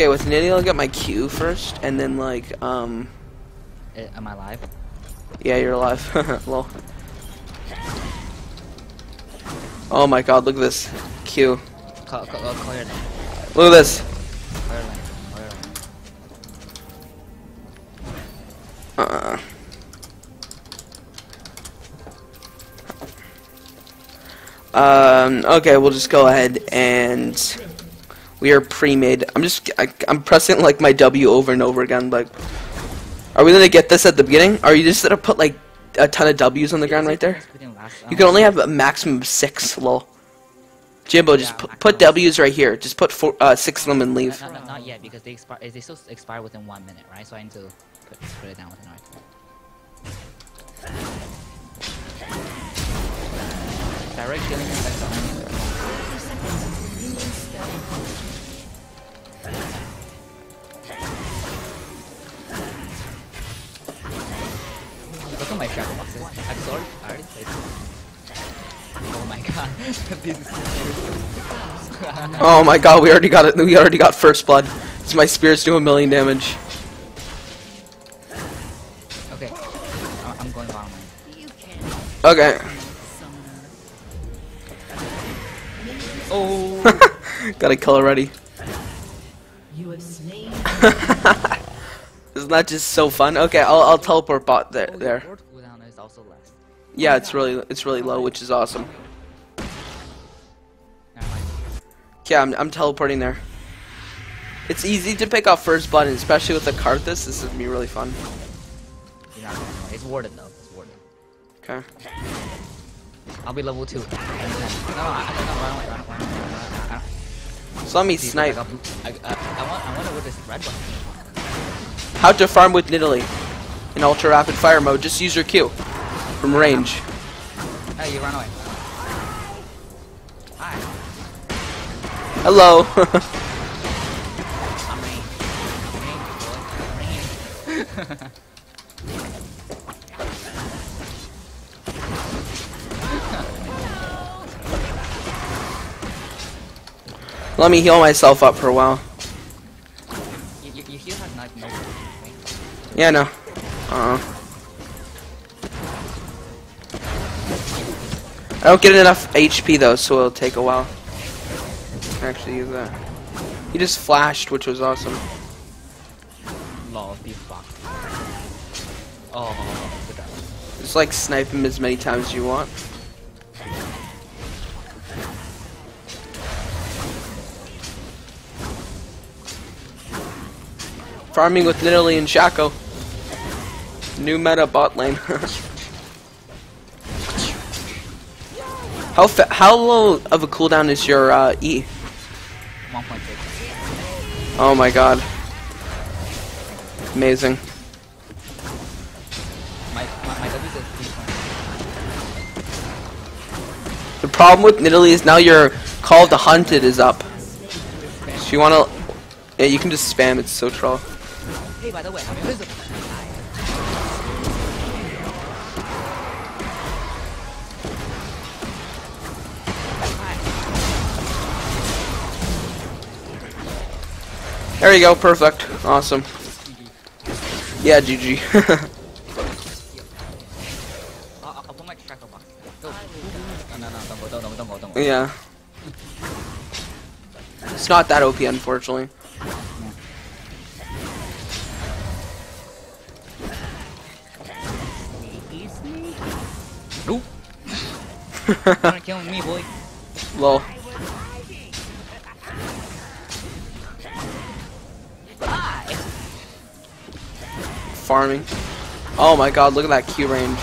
Okay, with Nitty, I'll get my Q first, and then like, um, Eh, Am I live? yeah, you're alive. Lol. Oh my god, look at this. Q. Call, call, call, call your name. Look at this. Call your name. Call your. Uh. Um, okay, we'll just go ahead and we are pre-made. I'm just, I, I'm pressing like my W over and over again, like, are we gonna get this at the beginning? Are you just gonna put like a ton of W's on the ground right there? We didn't last- You can only have a maximum of six, lol. Jimbo, just Yeah, put, put. W's right here. Just put four, uh, six of them and leave. No, no, no, not yet because they expire. They still expire within one minute, right? So I need to put, put it down within right. Direct killing effect on Look at my shadow boxes. I'm sorry. I already played. Oh my god. this is Oh my god, we already got it. We already got first blood. So my spears do a million damage. Okay. I- I'm going wrong way. Okay. Got a color already. You have slain Isn't that just so fun? Okay, I'll, I'll teleport bot there. Oh, There. Your ward cooldown is also less. Yeah, it's really it's really low, which is awesome. Yeah, I'm, I'm teleporting there. It's easy to pick up first blood, and especially with the Karthus. This is gonna be really fun. You're not going anywhere. It's warded though. It's warded. Okay. I'll be level 2. No, I, I, no, away, Let me snipe. I, I, I, I want, I wonder this red one. How to farm with Nidalee. In ultra rapid fire mode, just use your Q. From range. Hey, you run away. Hi. Hello. I'm rain. I'm rain, let me heal myself up for a while. You, you, you heal has not no right? Yeah, no. Uh -uh. I don't get enough HP though, so it'll take a while. Actually, use that. He just flashed, which was awesome. Lol, be fucked. Oh. Just like snipe him as many times as you want. Farming with Nidalee and Shaco. New meta bot lane. how fa how low of a cooldown is your uh, E? 1.6. Oh my god. Amazing. My, my, my W is 3.6. The problem with Nidalee is now your Call of the Hunted is up. So you wanna... Yeah, you can just spam, it's so troll. Hey, by the way, I'm invisible. There you go, perfect. Awesome. Yeah, GG. Yeah. It's not that OP, unfortunately. You're gonna kill me, boy. Lol. Farming. Oh my god, look at that Q range.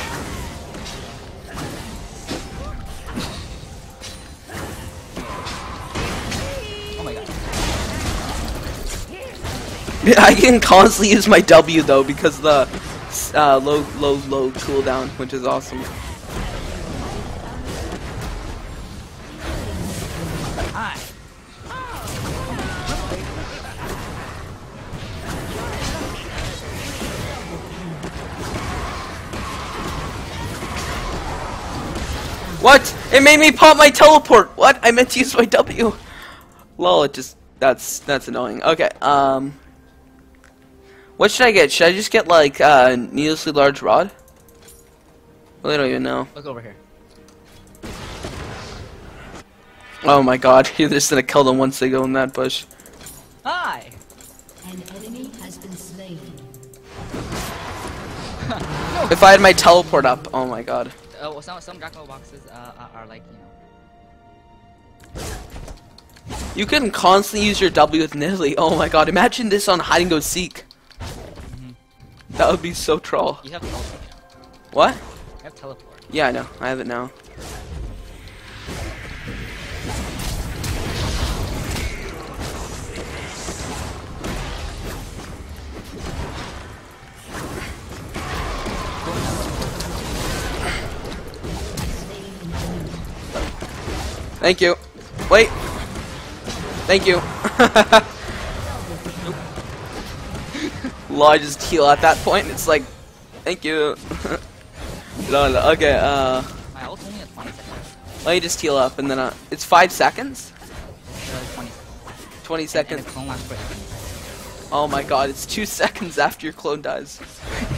Oh my god. I can constantly use my W though because the uh, low, low, low cooldown, which is awesome. It made me pop my teleport. What? I meant to use my W. Lol, it just That's that's annoying. Okay, um, what should I get? Should I just get like uh, needlessly large rod? Well, I don't even know. Look over here. Oh my god, you're just gonna kill them once they go in that bush. Hi! An enemy has been slain. If I had my teleport up, oh my god. Uh, well, some some Dracula boxes uh, are, are like you know. You can constantly use your W with Nidalee. Oh my god, imagine this on hide and go seek. That would be so troll. You have teleport. What? You have teleport. Yeah, I know. I have it now. Thank you. Wait. Thank you. Law just heal at that point. It's like, thank you. no, okay, uh, My ult's only at 20 seconds. let me just heal up and then, uh, it's five seconds? Uh, 20 seconds. 20 seconds. the clone lasts for 18 seconds. Oh my god, it's two seconds after your clone dies.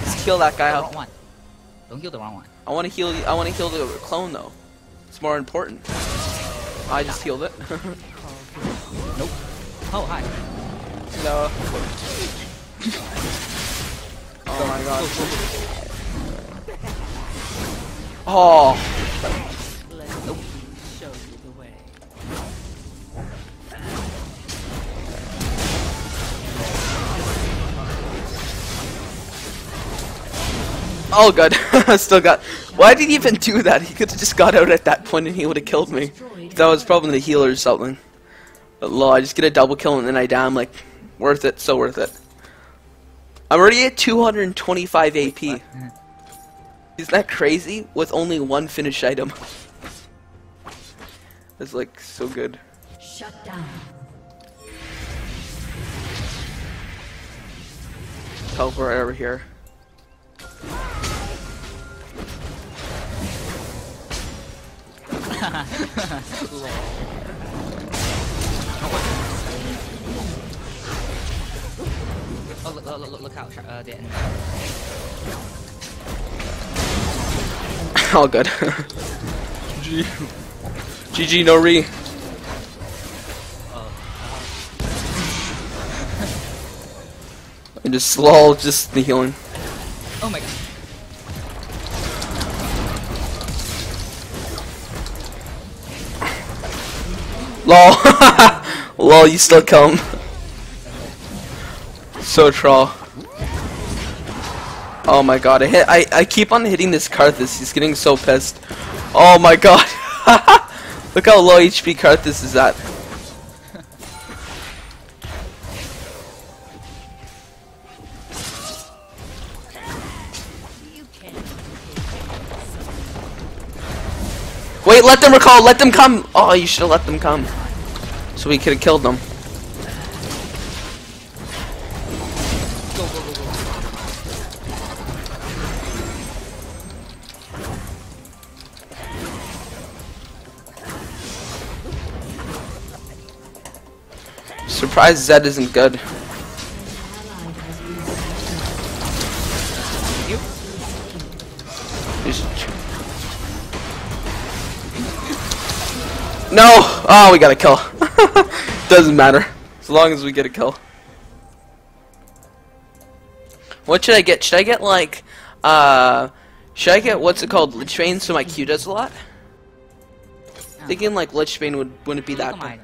Just heal that guy up. Don't kill the wrong one. I want to heal. I want to heal the clone though. It's more important. I just healed it. Nope. Oh, hi. no. Oh my god. Oh, Nope. oh, oh good. Still got. Why did he even do that? He could have just got out at that point and he would have killed me. That was probably the healer or something. But lol, I just get a double kill and then I die. I'm like, worth it. So worth it. I'm already at 225 AP. Isn't that crazy? With only one finished item. That's like so good. Shut down. Teleport right over here. Oh, look, look, look, look out. Uh, the enemy. All good. GG. GG no re. And just lol, just the healing. Oh my god. Lol. lol, you still come. So troll. Oh my god, I hit I, I keep on hitting this Karthus, he's getting so pissed. Oh my god. Look how low HP Karthus is at. Wait, let them come! Oh, you should have let them come. So we could have killed them. Go. Surprised Zed isn't good. No! Oh, we got a kill. Doesn't matter. As long as we get a kill. What should I get? Should I get like, uh, should I get what's it called? Lich Bane so my Q does a lot? Thinking like Lich Bane would wouldn't be that bad.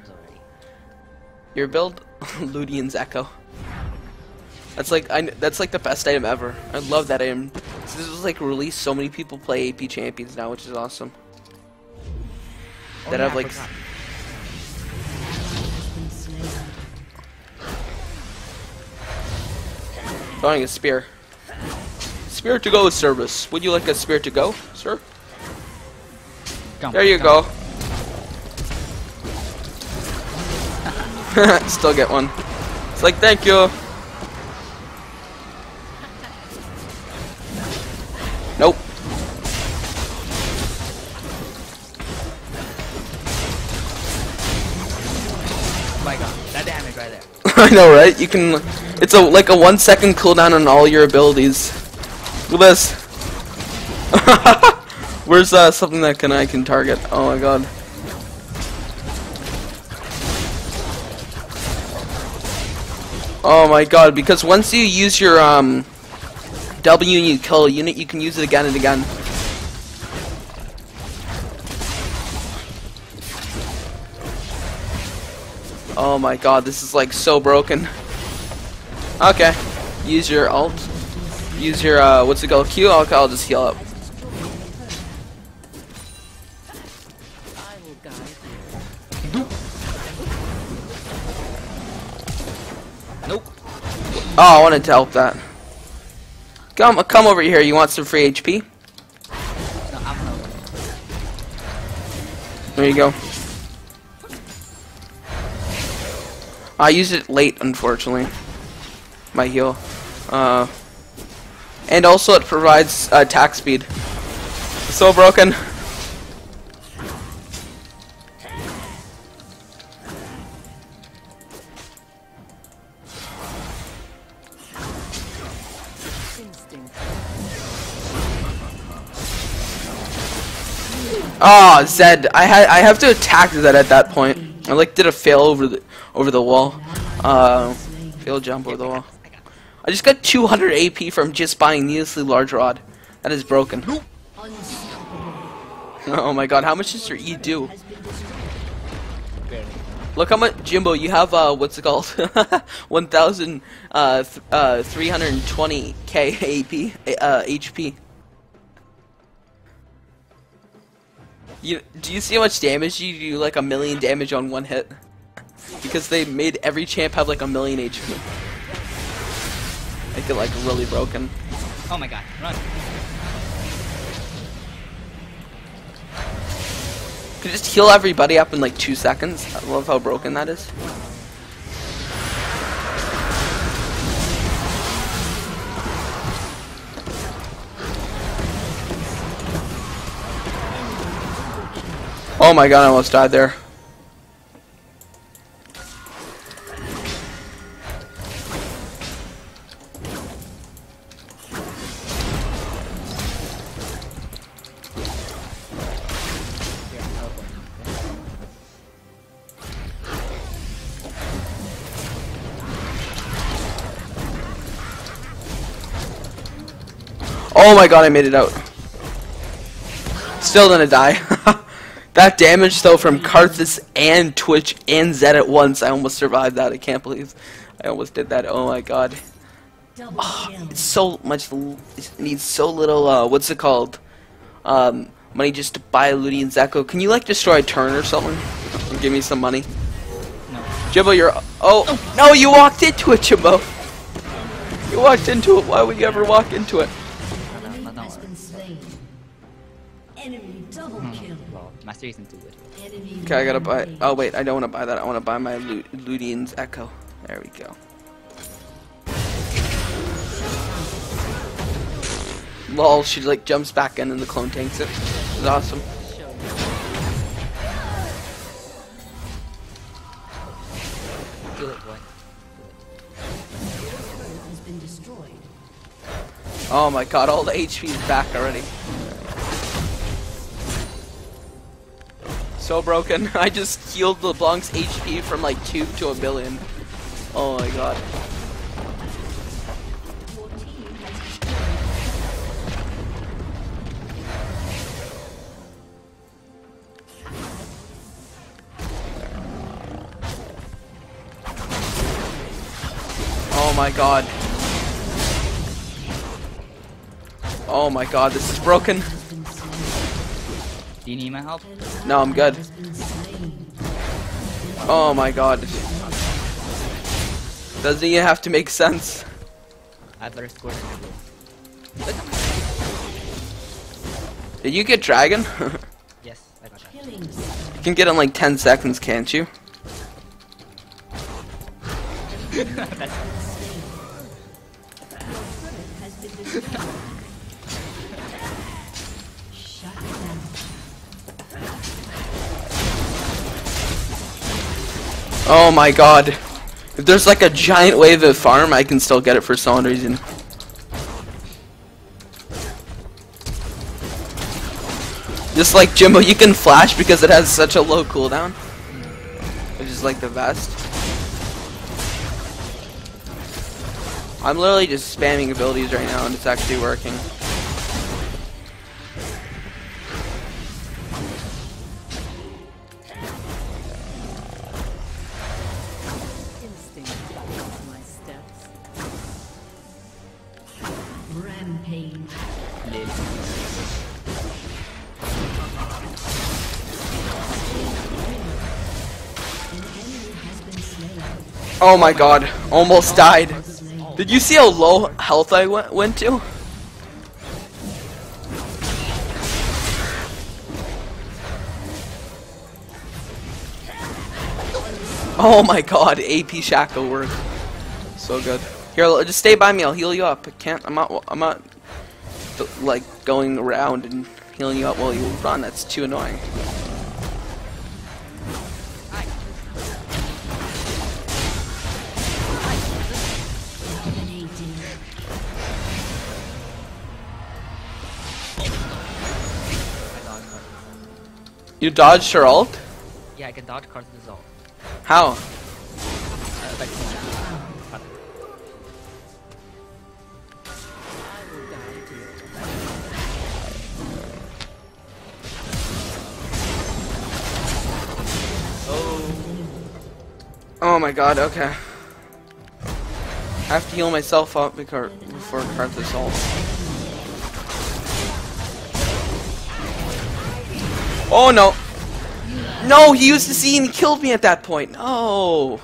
Your build, Luden's Echo. That's like I, that's like the best item ever. I love that item. This is like released. So many people play AP champions now, which is awesome. Oh, That have, like. Throwing a spear. Spear to go service. Would you like a spear to go, sir? Come, There you come. go. Still get one. It's like thank you. I know, right? You can. It's a like a one second cooldown on all your abilities. Look at this. Where's uh, something that can I can target? Oh my god. Oh my god, because once you use your um W and you kill a unit, you can use it again and again. Oh my god, this is like so broken. Okay. Use your alt. Use your uh what's it called? Q? Okay, I'll just heal up. Nope. Oh, I wanted to help that. Come, come over here. You want some free HP? No, I'm no. There you go. I used it late, unfortunately. My heal. Uh, and also it provides uh, attack speed. So broken. Ah, Zed. I had I have to attack Zed at that point. I like did a fail over the wall. Uh, fail jump over the wall. I just got 200 AP from just buying needlessly large rod. That is broken. Oh my god, how much does your E do? Look how much, Jimbo, you have, uh, what's it called? 1,000, uh, th uh, 320k AP, uh, HP. You, do you see how much damage you do, like a million damage on one hit? Because they made every champ have like a million HP. Make it like really broken. Oh my god, run. Could just heal everybody up in like two seconds. I love how broken that is. Oh my god, I almost died there. My god, I made it out. Still gonna die. that damage though from Karthus and Twitch and Zed at once, I almost survived that. I can't believe I almost did that. Oh my god. Double kill. It's so much, it needs so little, uh, what's it called? Um, money just to buy a Luden's Echo. Can you like destroy a turn or something? And give me some money. No. Jimbo, you're, oh, no, you walked into it, Jimbo. You walked into it. Why would you ever walk into it? Well, Master isn't too good. Enemy Okay, I gotta buy. Oh wait, I don't want to buy that. I want to buy my Lu- Luden's Echo. There we go. Lol, she like jumps back in and the clone tanks it. It's awesome. Kill it, boy. has been destroyed. Oh my god, all the HP is back already. So broken. I just healed LeBlanc's HP from like 2 to a billion. Oh my god. Oh my god. Oh my god, this is broken. Has been slain. Do you need my help? No, I'm good. Has been slain. Oh my god. Doesn't even have to make sense. I better score. Did you get dragon? Yes, I got that. You can get in like 10 seconds, can't you? Oh my god. If there's like a giant wave of farm, I can still get it for some reason. Just like Jimbo, you can flash because it has such a low cooldown. Which is like the best. I'm literally just spamming abilities right now and it's actually working. Rampage. Oh my god, almost died. Did you see how low health I went, went to? Oh my god, AP Shaco work. So good. Here, just stay by me, I'll heal you up. I can't, I'm not, I'm not, like, going around and healing you up while you run, that's too annoying. Dominating. I dodge cards. You dodged her ult? Yeah, I can dodge cards dissolve. How? Uh, Oh my god, okay. I have to heal myself up because before Karth assault. Oh no! No, he used to see and he killed me at that point. No!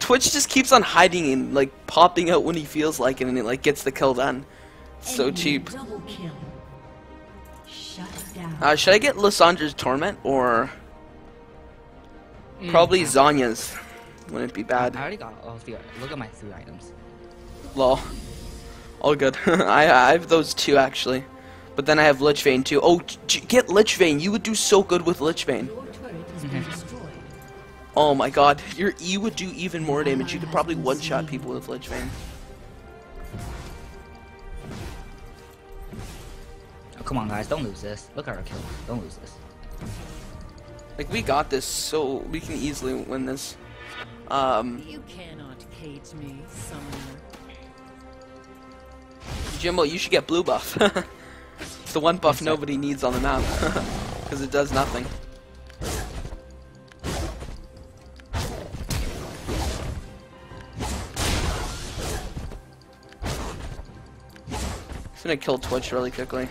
Twitch just keeps on hiding and like popping out when he feels like it and it like gets the kill done. So cheap. Double kill. Shut down. Uh, should I get Liandry's Torment or Mm, probably yeah. Zhonya's? Wouldn't be bad. I already got all three. Look at my three items. Lol. All good. I I have those two actually, but then I have Lich Bane too. Oh, j- get Lich Bane. You would do so good with Lich Bane. Your turret has been destroyed. Oh my God, your E would do even more damage. You could probably one-shot people with Lich Bane. Oh, come on, guys, don't lose this. Look at our kill. Don't lose this. Like we got this, so we can easily win this. Um, You cannot cage me, summoner. Jimbo, you should get blue buff. it's the one buff nobody needs on the map because it does nothing. Just gonna kill Twitch really quickly.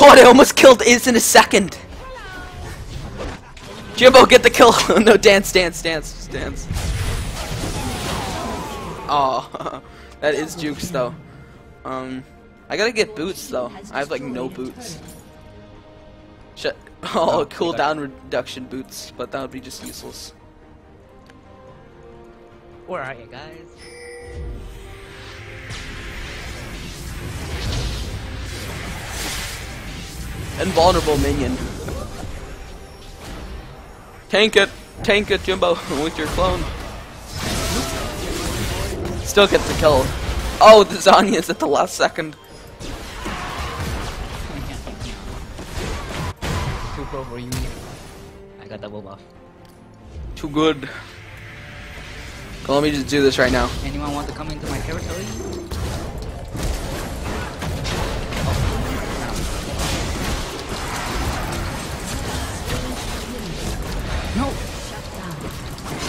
God, I almost killed Iz in a second! Jimbo, get the kill! no, dance, dance, dance, dance. Oh, that is jukes though. Um, I gotta get boots though. I have like no boots. Shut. Oh, Oh, cooldown reduction boots, but that would be just useless. Where are you guys? Invulnerable minion. Tank it, tank it, Jimbo, with your clone. Still gets the kill. Oh, the Zhonya's at the last second. Too pro for you. I got double buff. Too good. Well, let me just do this right now. Anyone want to come into my territory?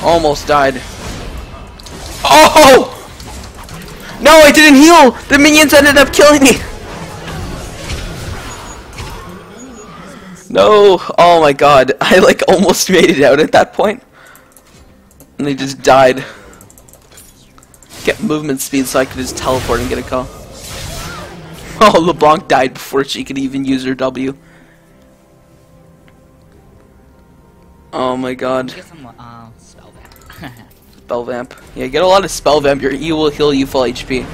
Almost died. Oh! No, I didn't heal! The minions ended up killing me! No! Oh my god. I like almost made it out at that point. And they just died. Get movement speed so I could just teleport and get a call. Oh, LeBlanc died before she could even use her W. Oh my god. Get some spell. Spell vamp. Yeah, get a lot of spell vamp. Your E will heal you full HP.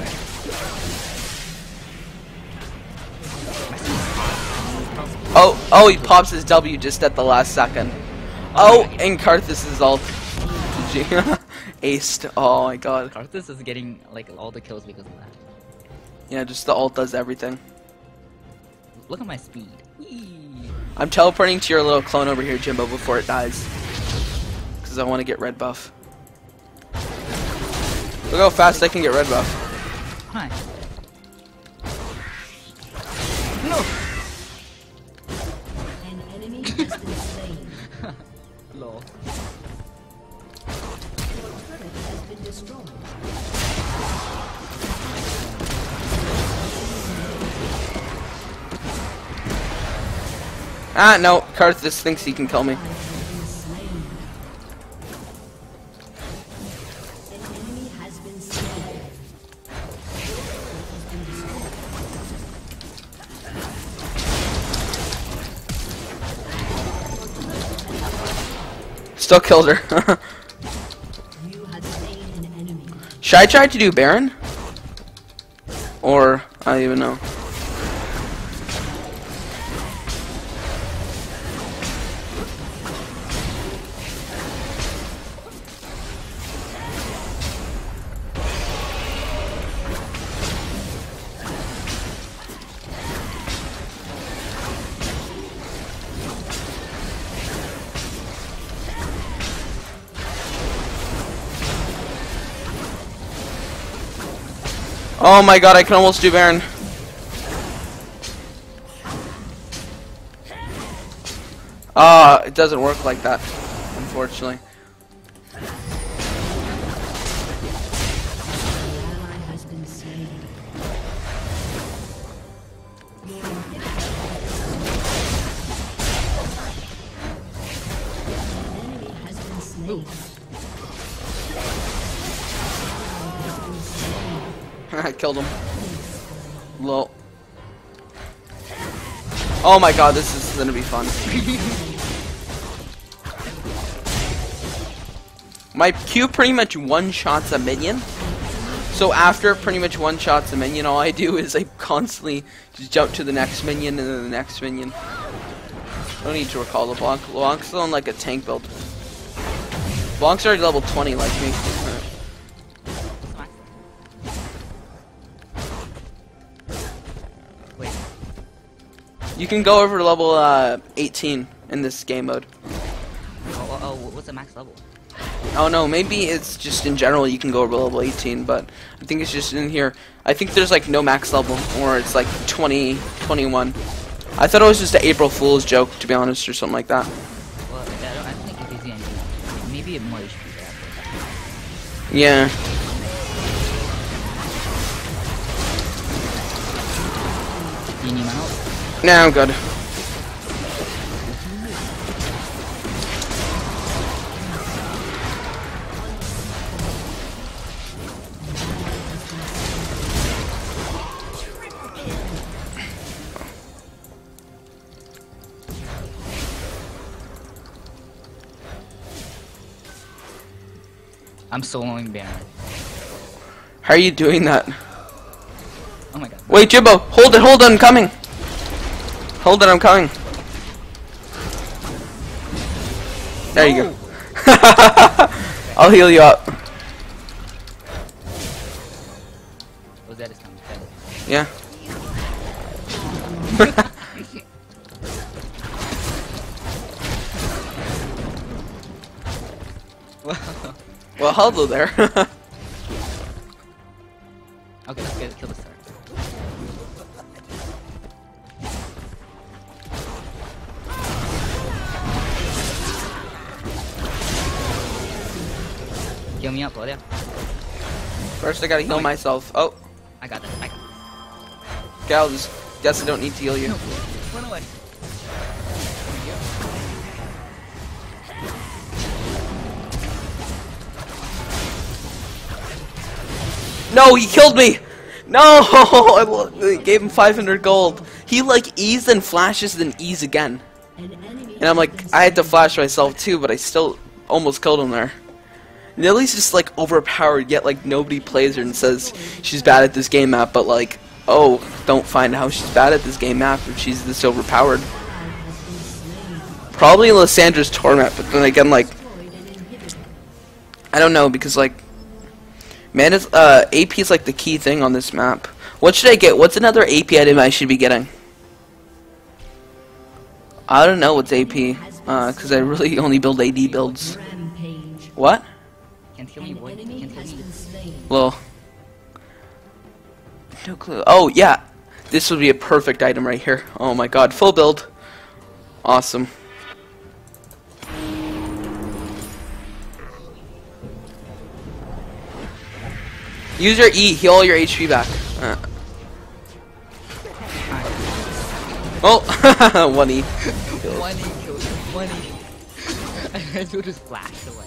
Oh, oh, he pops his W just at the last second. Oh, and Karthus is all aced. Oh my god. Karthus is getting like all the kills because of that. Yeah, just the ult does everything. Look at my speed. Whee! I'm teleporting to your little clone over here, Jimbo, before it dies. Because I want to get red buff. Look how fast I can get red buff. Hi. No. An enemy has been slain. Lol. Your turret has been destroyed. Ah, no. Karthus thinks he can kill me. Still killed her. You have an enemy. Should I try to do Baron? Or, I don't even know. Oh my god, I can almost do Baron. Ah, it doesn't work like that, unfortunately. I killed him. Lol. Oh my god, this is gonna be fun. my Q pretty much one-shots a minion. So after pretty much one-shots a minion, all I do is I constantly just jump to the next minion and then the next minion. Don't need to recall LeBlanc. LeBlanc's on like a tank build. LeBlanc's already level 20 like me. You can go over to level uh, 18 in this game mode. Oh, oh, oh, what's the max level? Oh no, maybe it's just in general you can go over level 18, but I think it's just in here. I think there's like no max level, or it's like 20, 21. I thought it was just an April Fool's joke, to be honest, or something like that. Well, I don't. I don't think it gives you any. Maybe a more HP there. Yeah. Nah, I'm good. I'm soloing Baron. How are you doing that? Oh my god. Wait, Jimbo, hold it, hold on, coming. Hold it, I'm coming. There you go. I'll heal you up. Was that coming? Yeah. well, hello there. First, I gotta heal myself. Oh, I got this. I got Gal, just guess I don't need to heal you. this. Run away. No, he killed me! No! I gave him 500 gold. He like E's then flashes then E's again. And I'm like, I had to flash myself too, but I still almost killed him there. Nilly's just like overpowered, yet like nobody plays her and says she's bad at this game map, but like, oh, don't find how she's bad at this game map if she's this overpowered. Probably Liandry's Torment, but then again, like. I don't know because like, man, is uh, AP is like the key thing on this map. What should I get? What's another AP item I should be getting? I don't know what's AP, uh, because I really only build AD builds. What? Can't kill me, An boy. Can't kill me. been. Well, no clue. Oh yeah, this would be a perfect item right here. Oh my god, full build, awesome. Use your E, heal all your HP back. Uh. Oh, one E. One E killed him. One E. I do just flash away.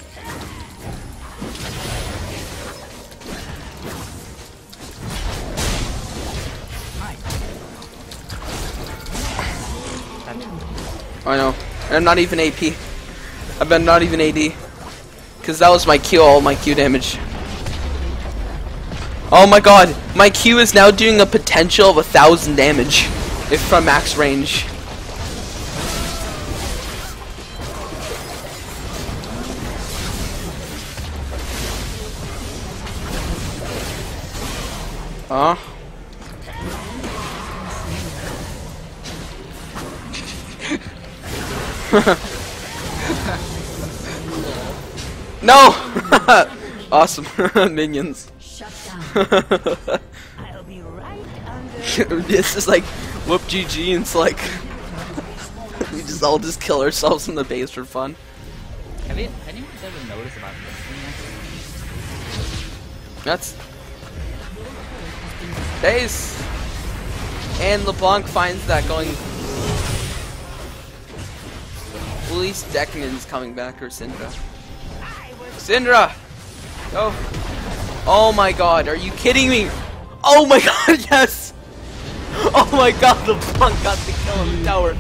I know, and I'm not even AP. I've been not even AD, cause that was my Q, all my Q damage. Oh my god, my Q is now doing a potential of a thousand damage, if from max range. Huh? No! awesome. Minions. Shut down. I'll be right under. this is like whoop GG and it's like we just all just kill ourselves in the base for fun. Have you, anyone ever noticed about this thing? That's base. And LeBlanc finds that going. At least Deckan's coming back or Syndra. Syndra! Go! Oh my god, are you kidding me? Oh my god, yes! Oh my god, LeBlanc got the kill on the tower.